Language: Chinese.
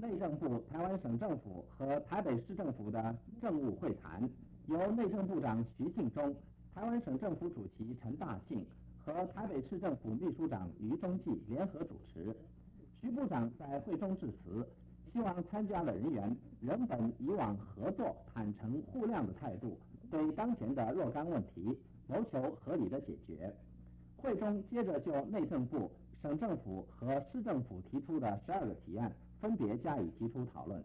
内政部、台湾省政府和台北市政府的政务会谈，由内政部长徐庆忠、台湾省政府主席陈大庆和台北市政府秘书长于中纪联合主持。徐部长在会中致辞，希望参加的人员仍本以往合作、坦诚互谅的态度，对当前的若干问题谋求合理的解决。会中接着就内政部、省政府和市政府提出的十二个提案，分别加以提出讨论。